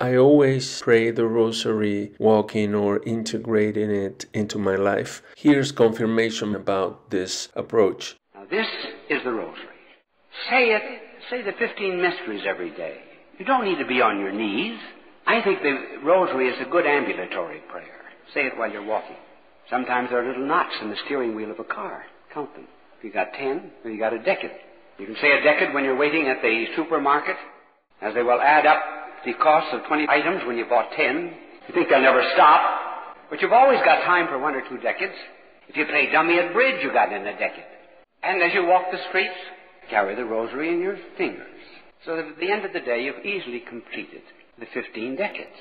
I always pray the rosary, walking or integrating it into my life. Here's confirmation about this approach. Now, this is the rosary. Say it, say the 15 mysteries every day. You don't need to be on your knees. I think the rosary is a good ambulatory prayer. Say it while you're walking. Sometimes there are little knots in the steering wheel of a car. Count them. If you got 10, then you got a decade. You can say a decade when you're waiting at the supermarket, as they will add up the cost of 20 items when you bought 10. You think they'll never stop, but you've always got time for one or two decades. If you play dummy at bridge, you got in a decade. And as you walk the streets, carry the rosary in your fingers. So that at the end of the day, you've easily completed the 15 decades.